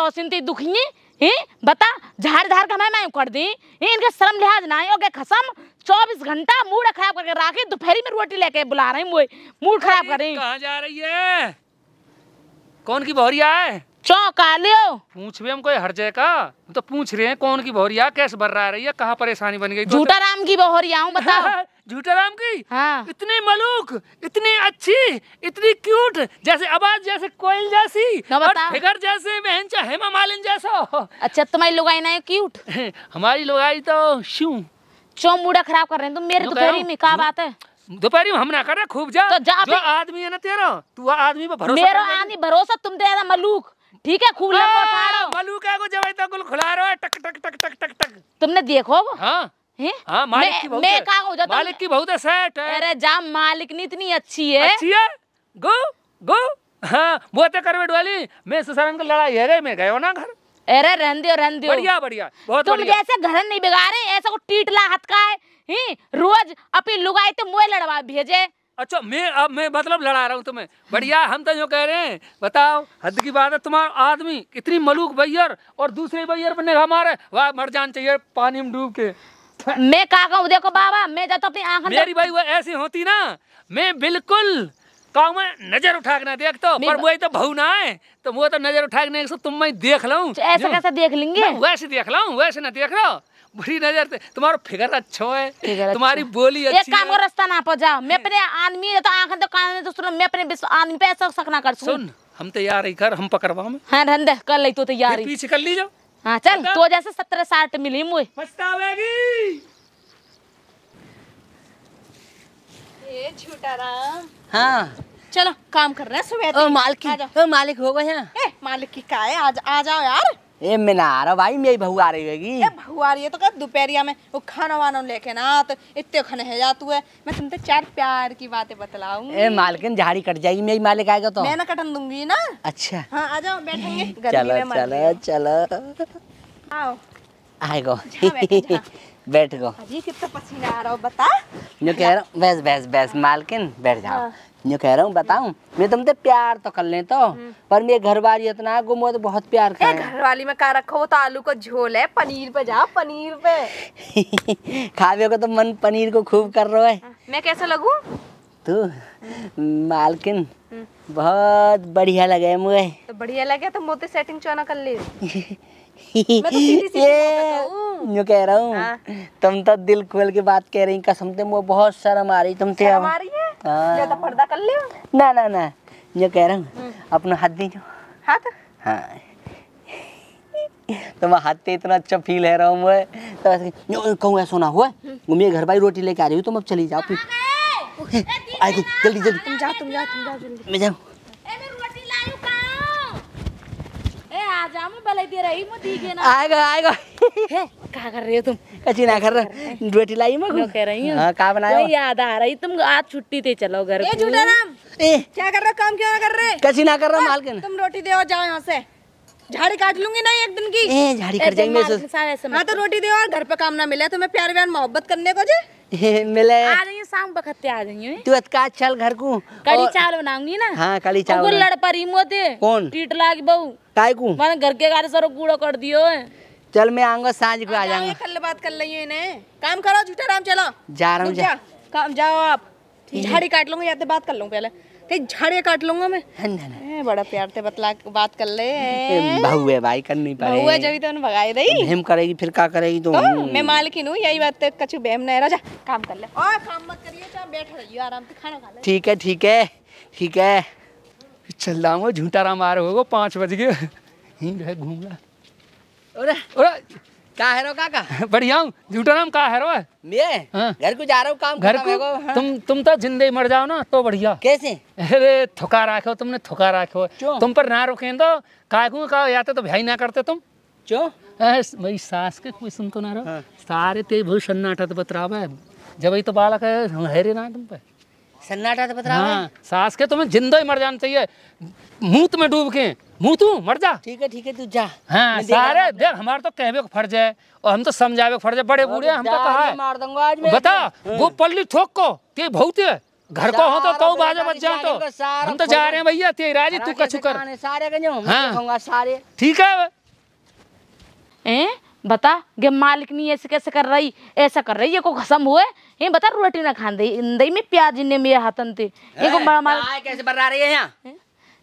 पड़ोसिन ती दुखी ही? बता झार झार का मैं मैं कर दी? ही इनके शर्म लिहाज ना हो गए खसम? चौबीस घंटा मूड खराब करके राखी दोपहरी में रोटी लेके बुला रही मूड खराब कर रही कहाँ जा रही है? कौन की बहरिया है? चौंका लियो पूछ भी हम कोई हर जय का? हम तो पूछ रहे हैं कौन की बहुरिया कैसे भर रहा रही है कहाँ परेशानी बन गई? झूठा राम की बहोरिया हूँ बताओ। झूठा राम की? हाँ। इतनी मलूक इतनी अच्छी इतनी क्यूट जैसे आवाज़ जैसे कोयल जैसी और फिगर जैसे बहन हेमा मालिनी जैसा। अच्छा तुम्हारी लुगाई ना क्यूट हमारी लुगाई तो शू चो मूडा खराब कर रहे हैं? तुम मेरे दोपहरी में का बात है? दोपहरी में हम ना कर रहे खूब जा। तो जा जो आदमी है ना तेरा तू आदमी पे भरोसा मेरा। आनी भरोसा तुम दे रहा मलूक। ठीक है खूब लंबा आ, उठाड़ो मलूक है को जब तक गुल खुला रहा है टक टक टक टक टक टक। तुमने देखो वो? हाँ। हैं? हाँ मालिक मैं- की बहुत मैं का हो जाता? मालिक की बहुत सेट है। अरे जा मालिक नी इतनी अच्छी है। अच्छी है? गो गो। हाँ वो तो करवेट वाली। मैं ससुराल को लड़ाई है गई मैं हो ना घर। अरे रहन दियो रहन दियो। बढ़िया बढ़िया बहुत तुम जैसे घर नहीं बिगाड़े ऐसा को टीटला हथ का है? ही? रोज अपनी लुगाई तो मुँह लड़वा भेजे। अच्छा मैं अब मैं मतलब लड़ा रहा हूँ तुम्हें। बढ़िया हम तो जो कह रहे हैं बताओ हद की बात है तुम्हारा आदमी इतनी मलूक भैयर और दूसरे भैयर पर निगाह मारे वाह मर जान चाहिए पानी में डूब के। मैं का कहूँ? देखो बाबा मैं जाता अपनी आँख मेरी भाई वो ऐसी होती ना मैं बिल्कुल कहूँ मैं नज़र उठा के ना देख तो पर वही तो भाऊ ना है तो वो तो नज़र उठा के नहीं तुम मैं देख लूँ ऐसा कैसे देख लेंगे? वैसे देख लूँ वैसे ना देख लो बुरी नज़र से। तुम्हारा फिगर अच्छा है। फिगर अच्छा। तुम्हारी बोली एक अच्छी काम है। करो रास्ता ना पो जाओ। मैं अपने आदमी तो आँख तो कान तो सुनो मैं अपने विश्व आदमी पे ऐसा सकना कर सुन सुन हम तैयार ही कर हम पकड़वा में हाँ धंधे कर ली तो तैयारी। पीछे कर लीजिए हाँ चल तो जैसे सत्रह साठ मिली मुझे। पछतावेगी। ये झूठा राम। हाँ। चलो काम कर रहे हैं सुबह ओ मालिक ओ मालिक हो गए हैं ए मालिक की का है? आज आ जाओ यार। ए मैं आ रहा भाई मेरी बहू आ रही होगी। ए भगवान ये तो कर दोपहरिया में? वो खाना वाना लेके ना तो इतने खाने है जा तू है। मैं तुमसे चार प्यार की बातें बतलाऊँगी ए मालकिन झाड़ी कट जाएगी मेरी मालिक आएगा तो। मैं ना कटन दूँगी ना? अच्छा। हाँ आ जाओ बैठेंगे। चलो में रही चलो चलो। आओ। आएगो। जा बैठ गो अजी कितना पसीना आ रहा हो बता। जो कह रहा हूँ बस बस बस मालकिन बैठ जाओ। जो कह रहा हूँ बताऊँ? मैं तुमसे प्यार तो कर ले तो पर मेरे घर वाली इतना है गुमो तो बहुत प्यार कर घर वाली में का रखो? वो तो आलू का झोल है पनीर पे जा पनीर पे। खावे को तो मन पनीर को खूब कर रहा है। मैं कैसा लगूं? तू मालकिन बहुत बढ़िया लगे मुझे। तो बढ़िया लगे तो मोते सेटिंग चौना कर ले। मैं तो सीधी सीधी बात कह रहा हूँ हाँ। तुम तो दिल खोल के बात कह रही कसम से मुझे बहुत शर्म आ रही तुमसे अब। हमारी है हाँ। ज़्यादा पर्दा कर लियो ना ना ना जो कह रहा हूँ अपना हाथ दीजो हाथ हाँ तुम हाथ पे इतना अच्छा फील है रहा हूँ मैं तो ऐसे कहूँ ऐसा ना हुआ मेरे घर भाई रोटी लेके आ रही हूँ तुम अब चली जाओ फिर आई जल्दी जल्दी तुम जाओ तुम जाओ तुम जाओ जल्दी मैं जाऊँ ए मैं रोटी लायू का ए आ जा मैं भले दे रही मैं दीगे ना आएगा आएगा क्या कर रही हो तुम? कची ना कर रहा रोटी लाई मैं कह रही हूँ? हाँ का बनाया? याद आ रही तुम आज छुट्टी थे चलो घर ए झूठा राम क्या कर रहे हो? काम क्यों ना कर रहे? कची ना कर रहा मालकिन। तुम रोटी दो जाओ यहाँ से। झाड़ी काट लूँगी नहीं एक दिन की। झाड़ी कट जाएगी माल के हाँ तो रोटी दो और घर पे काम ना मिले तुम्हें प्यार व्यार मोहब्बत करने को जे। मिले। आ रही हूँ शाम बखते आ रही हूँ तू अतका चल घर को। कड़ी और- चावल बनाऊँगी ना? हाँ कड़ी चावल। लड़ परी मोते कौन? टीट लागी बहू। काय को? मैंने घर के गारे सरो कूड़ा कर दियो है चल मैं आऊँगा साँझ को आ जाऊँगा। कल बात कर रही है इन्हें। काम करो झूठा राम चलो। जा रहा हूँ जा। काम जाओ आप। झाड़ी काट लूँगी या तो बात कर लूँ पहले। कहीं झाड़ियाँ काट लूँगा मैं? ना, ए, बड़ा प्यार से बतला बात कर ले बहू है भाई कर नहीं बहू है जब तो भगाई रही हिम करेगी फिर का करेगी तो? तो मैं मालकिन हूँ यही बात है, कछु बहम नहीं राजा काम कर ले। और काम मत करिए चाहे बैठ रहिए आराम से खाना खा ले। ठीक है ठीक है ठीक है। चल रहा हूँ झूठा राम आ रहे होगा पाँच बज गए। घूम रहा। अरे अरे का है रो काका? बढ़िया हूँ। झूठा नाम का है रो मैं? हाँ। घर को जा रहा हूँ काम घर को? हाँ। तुम तुम तो जिंदे मर जाओ ना तो बढ़िया। कैसे? अरे थुका राखो तुमने थुका राखो। क्यों? तुम पर ना रुके तो काकू का या तो भाई ना करते तुम। क्यों? ऐस भाई सास के कोई सुन तो ना रहो हाँ। सारे ते बहुत सन्नाटा तो बतरावा है। जब ही तो बालक है हैरे ना तुम पे सन्नाटा तो बता रहा है? हाँ सास के तुम्हें ज़िंदा ही मर जाना चाहिए। मुँह में डूब के। मुँह तू मर जा। ठीक है ठीक है तू जा। हाँ सारे देख हमारे तो कहवे का फ़र्ज़ है और हम तो समझावे का फ़र्ज़ है बड़े बूढ़े हम तो कहा है? मार दूँगा आज मैं। बता वो पल्ली ठोक को ते बहुत है घर को हो तो सारा कौ बेटा बाजो बच जाओ तो। हम तो जा रहे हैं भैया तेरा जी तू कछु कर। सारे के जो मैं हाँ। सारे। ठीक है ए बता गे मालिक नहीं ऐसे कैसे कर रही ऐसा कर रही है को खसम हुए? ये बता रोटी ना खान दे दई में प्याज ने मेरे हाथन ते। ये को बड़ा माल कैसे बर्रा रही है यहाँ?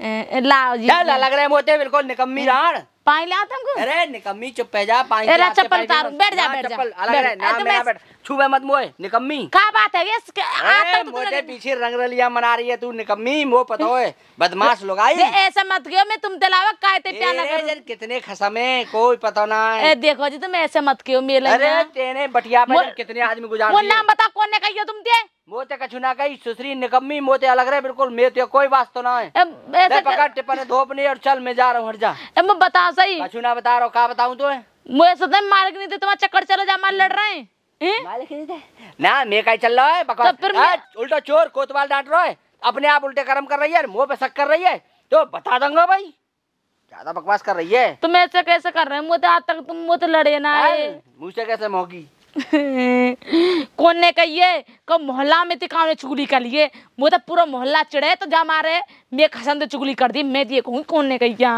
लाओ जी क्या लग रहे मोते बिल्कुल निकम्मी राण पानी ले आता हमको अरे निकम्मी चुप पे जा पानी अरे चप्पल उतारो, लो। बैठ जा, बैठ जा, चप्पल अलग रहे ना मेरा बैठ छुए मत मोए निकम्मी। का बात है? ये तो मोटे पीछे रंग रलिया मना रही है तू निकम्मी मो पता है बदमाश लोग आई दे ऐसा मत कियो मैं तुम दिलावा काय ते प्यार तेरे जन कितने खसमे कोई पता ना है। देखो जी तुम ऐसे मत कियो मेरे अरे तेने बटिया पे कितने आदमी गुजार वो नाम बता कौन ने कहियो तुम ते मोते कछु ना कही सुसरी निकम्मी मोते अलग रहे बिल्कुल मैं तो कोई वास्तव ना है। ऐसे पकड़ टिप्पण धोपनी और चल मैं जा रहा हूँ हट जा। ए, मैं बता सही। कछु ना बता रहा हूँ का बताऊँ तो मुझे सदा मालिक नहीं दे तुम्हारा चक्कर चलो जा मार लड़ रहे हैं हैं? ना मैं कहीं चल रहा है? बकवास। तो उल्टा चोर कोतवाल डांट रहा है। अपने आप उल्टे कर्म कर रही है मुँह पे शक कर रही है। तो बता दूँगा भाई। ज़्यादा बकवास कर रही है। तुम ऐसे कैसे कर रहे हैं? मुझे आज तक तुम मुझे लड़े ना आए। मुँह से कैसे मोगी कौन ने कहिए को मोहल्ला में तिकाव ने चुगली कर लिए तो पूरा मोहल्ला चिड़े तो जा मारे। मैं खसन तो चुगली कर दी मैं दिए कहूँ कौन ने कही क्या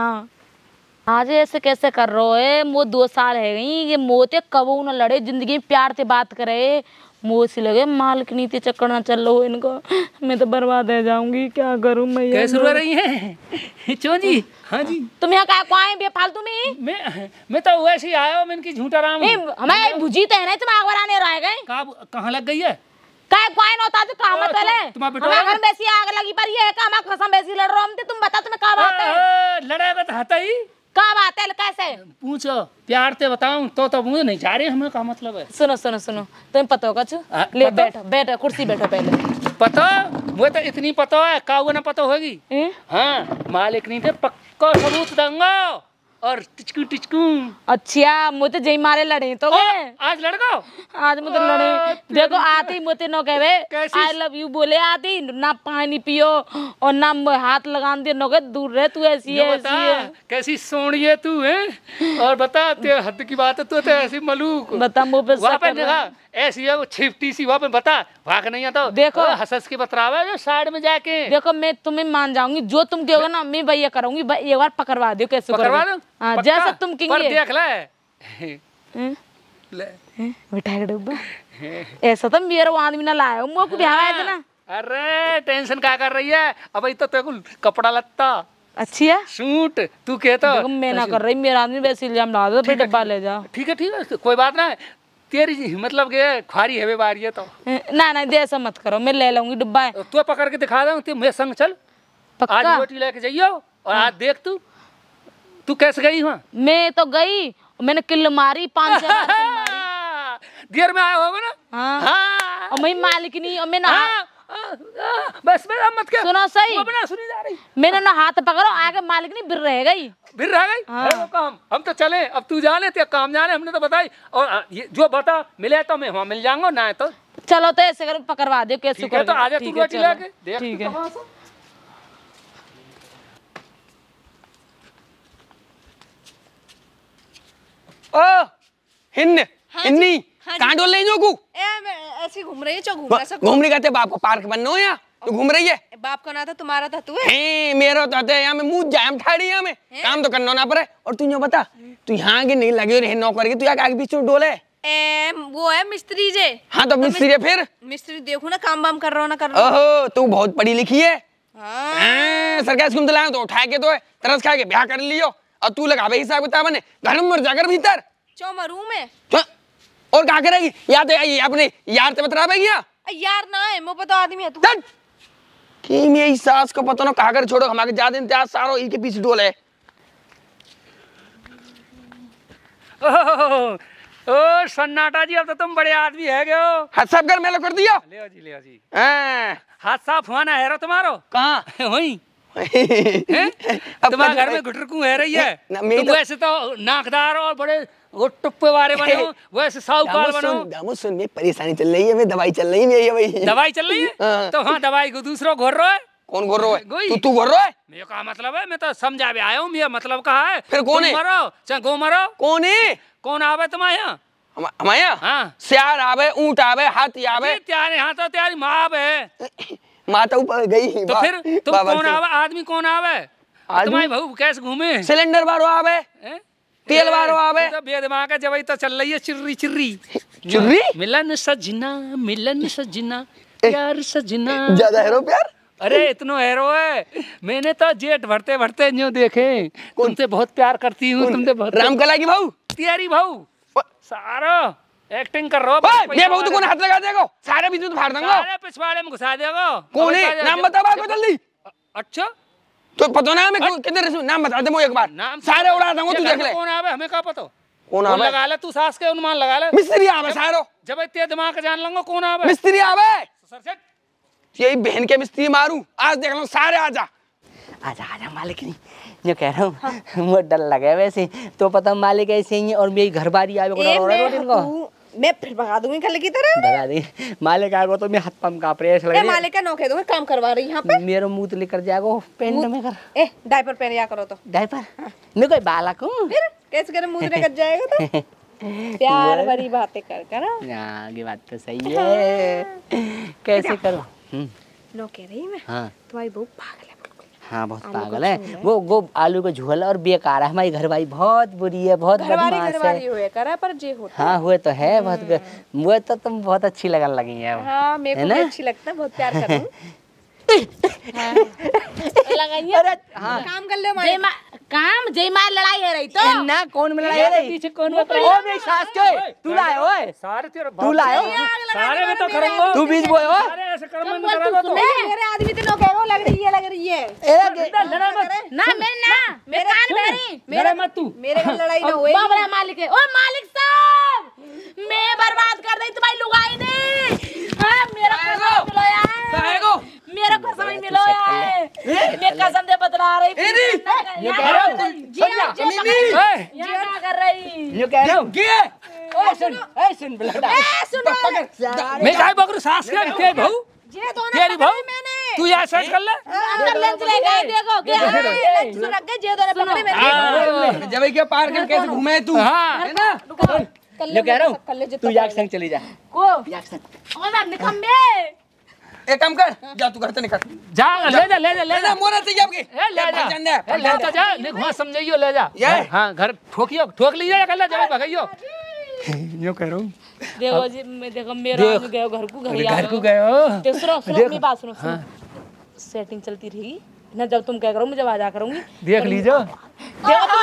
आज ऐसे कैसे कर रहे हो? ए मो दो साल है गई ये मोते कबू न लड़े ज़िंदगी में प्यार से बात करे। मुँह से लगे मालिक नीति चक्कर ना चल लो इनको। मैं तो बर्बाद हो जाऊँगी क्या करूँ मैं कैसे रो रही है? चो जी। हाँ जी। तुम यहाँ का आए बेफालतू में ही? मैं? मैं तो वैसे ही आया हूँ इनकी झूठा राम ए, हमारे भुजी तो है ना तुम आग बनाने रह गए। कहाँ लग गई है? काय कोई होता तो काम मत ले तुम्हारा बेटा हमारे? घर में ऐसी आग लगी पर ये है का हमारा कसम ऐसी लड़ रहा हम तुम बता तुम्हें का बात है। लड़ाई तो हता ही। का आते कैसे? पूछो प्यार से बताऊँ तो तो मुझे नहीं जा रहे हमें का मतलब है? सुनो सुनो सुनो तुम पता होगा ले बैठो बैठो कुर्सी बैठो पहले। पता? वो तो इतनी पता है का ना पता होगी? हाँ मालिक नहीं थे पक्का सबूत दूँगा। और टिचकू टिचकू। अच्छा मुझे जई मारे लड़े तो गए आज लड़का आज मुझे लड़े। देखो आती मुझे नो कहे आई लव यू बोले आती। ना पानी पियो और ना हाथ लगा दिए नो कहे दूर रहे तू ऐसी है ऐसी है। कैसी सोनी है तू है? और बता ते हद की बात है तू तो ऐसी मलूक। बता मुँह पे वहाँ पे देखा ऐसी है वो छिपटी सी वहाँ पे बता भाग नहीं आता। देखो। वो हंस हंस के बतरावा जो साइड में जाके। देखो मैं तुम्हें मान जाऊँगी जो तुम कहोगे ना मैं भैया करूँगी एक बार पकड़वा दो कैसे पकड़वा दो? हाँ जैसा तुम कहेंगे। देख ले। हैं? हैं? बिठा के डब्बा ऐसा तो मेरे आदमी ना लाया मुँह को ब्याह है ना। अरे टेंशन क्या कर रही है? अब तो तेरे को कपड़ा लत्ता। अच्छी है? सूट तू कहता देखो मैं ना कर रही मेरा आदमी वैसे इल्ज़ाम ला दो डब्बा ले जाओ। ठीक है ठीक है कोई बात ना। है तेरी जी- मतलब के ख्वारी है बारी है तो। ना ना ऐसा मत करो मैं ले लूँगी डब्बा। है तू पकड़ के दिखा दूँ तू मेरे संग चल। पक्का? आज रोटी लेके जाइयो और आज देख तू। तू कैसे गई वहाँ मैं तो गई मैंने किल मारी पाँच देर में आया होगा ना? हाँ। हाँ। और मैं मालिकनी और मैंने हाँ, हाथ हाँ, हाँ, बस मेरा मत क्या सुनो सही। सुनी जा रही। मैंने ना हाथ पकड़ो आगे मालिकनी बिर रह गई। फिर रह गई? हाँ। वो काम। हम तो चले अब तू जाने तेरा काम जाने हमने तो बताई। और ये जो बता मिले तो मैं वहाँ मिल जाऊँगा ना तो। चलो तो ऐसे करो पकड़वा दो कैसे ठीक है तो? आजा तू ठीक है, रोटी लेके देख। ठीक है। ओ हिन्न हाँ हिन्नी हाँ। कहाँ डोल रही मैं ऐसे घूम रही है चो घूम रहा सब घूम रही कहते बाप को पार्क बनना हो यहाँ तो घूम रही है? बाप का ना था तुम्हारा था तू है मेरा तो आते यहाँ में मुँह जाम ठाड़ी यहाँ में काम तो करना ना पड़े। और तू बता तू यहाँ के नहीं लगे रहे नौकर के तू यहाँ के आगे पीछे डोले? ए वो है मिस्त्री जे। हाँ तो तो मिस्त्री है फिर? मिस्त्री देखो ना काम वाम कर रहा हो ना कर रहा। ओहो तू बहुत पढ़ी लिखी है। हाँ। हाँ, सरकारी स्कूल में लाया तो उठा के तो है तरस खा के ब्याह कर लियो। और तू लगा भाई हिसाब किताब ने घर में मर जाकर भीतर। चो मरू में? तो, और क्या करेगी? या तो अपने यार से बतरा पाएगी यार ना है मुझे पता आदमी है तू। कि मेरी सास को पता ना कहा कर छोड़ो हमारे ज़्यादा इंतज़ार सारो इनके पीछे डोले। ओह, ओ सन्नाटा जी अब तो तुम बड़े आदमी है गए हो। हाथ साफ़ कर मेलो कर दिया। ले जी ले जी। हाँ, हाथ साफ़ हुआ ना है रो तुम्हारो? कहाँ? वही। तुम्हारे तो- घर में गुटरकू है रही है। तुम तो- वैसे तो नाकदार और बड़े वो टुप्पे वाले बने हो वैसे साहूकार दामो बनो। दामो सुन मेरी परेशानी चल रही है मैं दवाई चल रही है भाई दवाई चल रही है? हाँ। तो हाँ दवाई को दूसरों घोर रहा है। कौन घोर रहा है? तू तू घोर रहा है? मेरा का मतलब है मैं तो समझा भी आया हूँ मेरा मतलब कहा है? फिर कौन है? मरो चाहे गो मरो। कौन है? कौन आवे तुम्हारे यहाँ? हम- हमारे यहाँ? हाँ। सियार आवे ऊँट आवे हाथी आवे। त्यारे यहाँ तो त्यारी माँ आवे। माता ऊपर गई तो फिर तुम कौन आवे? आदमी कौन आवे? तुम्हारे बहू कैसे घूमे? सिलेंडर बारो आवे। हैं? तेल वारो आवे। तू बेदिमाग है जब तो चल रही है चिर्री चिर्री। चुर्री? मिलन सजना मिलन सजना प्यार सजना। ज़्यादा हेरो प्यार? अरे इतनो हैरो है। मैंने तो जेठ भरते भरते यूँ देखे। तुमसे बहुत प्यार करती हूँ तुमसे बहुत रामकला की भाऊ तियारी भाऊ सारो एक्टिंग कर रहे हो ये भाऊ तो कौन हाथ लगा देगो? सारे बीच में तो फाड़ दूँगा। सारे पिछवाड़े में घुसा देगो। कौन है? नाम बता बाको जल्दी अच्छा? तो पता ना मैं किधर? नाम बता दे मुझे एक बार। नाम सारे उड़ा दूँगा तू ये देख ले कौन आवे हमें क्या पता कौन आवे लगा ले तू सास के अनुमान लगा ले। मिस्त्री आवे सारो। जब इतने दिमाग जान लूँगा कौन आवे मिस्त्री आवे सर सेट यही बहन के मिस्त्री मारू। आज देख लो सारे आजा आजा आजा मालिक नहीं जो कह रहा हूँ मुझे डर लगे वैसे। तो पता मालिक ऐसे ही है और मेरी घर बारी आवे को हो है मैं हूँ, फिर भगा दूँगी कल की तरह। डरा दी। मालिक आएगा तो मैं हाथ पंप का प्रेस लग रही है। मालिक का नौके दूँगा काम करवा रही यहाँ पे मेरा मुँह तो लेकर जाएगा पेंट में कर। ए डायपर पहन या करो तो। डायपर मैं कोई बालक हूँ? फिर कैसे करे मुँह निकल जाएगा तो। प्यार भरी बातें कर कर हाँ। हाँ ये बात तो सही है। कैसे करो? हम्म, नो कह रही मैं। हाँ। तुम्हारी बहू पागल है हाँ बहुत पागल है। वो वो आलू का झोला और बेकार है। हमारी घरवाली बहुत बुरी है बहुत बदमाश है। हुए करा पर जे होता हाँ हुए तो है बहुत वो तो तुम बहुत अच्छी लगन लगी है। हाँ मेरे को ना? अच्छी लगता है बहुत प्यार करती हाँ। लगाइए। हाँ। काम कर लो काम जय माँ लड़ाई है रही तो ना कौन मिल रहा है रे पीछे कौन ओ मेरी सास के तू लाए ओए सारे तेरे तू लाए सारे में तो करेंगे तू बीच बोए ओए सारे ऐसे कर्म में करेगा तो मेरे आदमी तो नौके वो लग रही है लग रही है ए गे- ना मेरे ना मेरे कान मेरी मेरे मत तू मेरे घर लड़ाई ना हुए बाबरा मालिक है ओ मालिक साहब मैं बर्बाद कर दी तुम्हारी लुगाई ने हाँ मेरा कसम मिलो यार मेरा कसम ही मिलो यार मैं कसम बतला रही ये कह रहा हूँ। हाँ, हाँ, ए, ये कर रही ये कह रहा हूँ। सुन ओए सुन बेटा। ए सुनो। मैं काय बकरू सास के ये दोनों तेरी मैंने तू यहाँ सर्च कर ले। अंदर लेंस ले गए देखो क्या लंच रख गए जे दोनों पकड़े मैंने जब के पार कर कैसे घूमे तू। हाँ। ये कह रहा कर हूँ तू याक संग चली जा। को? याक संग। ओ ना निकम्बे एक काम कर। जा तू घर से निकल। जा ले जा ले जा ले ले जा। मोरा से जाके ए ले जा। ले जा जा ले वहाँ समझाइयो ले जा। ये? हाँ घर ठोकियो ठोक लीजिए कर ले जा भगाइयो। यो कह रहा हूँ। देखो जी मैं देखो मेरा आदमी गयो घर को घर ही घर को गयो। गए हो देखो। सुनो सुनो मेरी बात सुनो। सुनो सेटिंग चलती रहेगी। ना जब तुम क्या करो मैं जब आ जा करूँगी। देख लीजिए देखो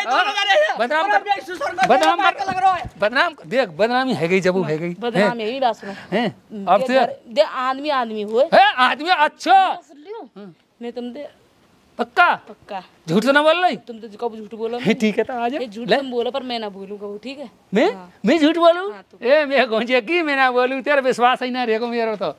है। कर बदनाम कर बदनाम कर बदनाम देख बदनामी है गई जबू है गई। बदनाम यही बात सुनो। हैं। अब घर- दे आदमी आदमी हुए। है आदमी अच्छा। सुन लियो मैं तुम दे पक्का? पक्का। झूठ तो ना बोल रही? तुम तो कब झूठ बोलो है, ठीक है तो आ जा। झूठ तुम बोलो पर मैं ना बोलूँ कबू ठीक है? मैं? मैं झूठ बोलूँ? ए मैं कौन सी की मैं ना बोलूँ तेरा विश्वास ही ना रहेगा मेरा तो।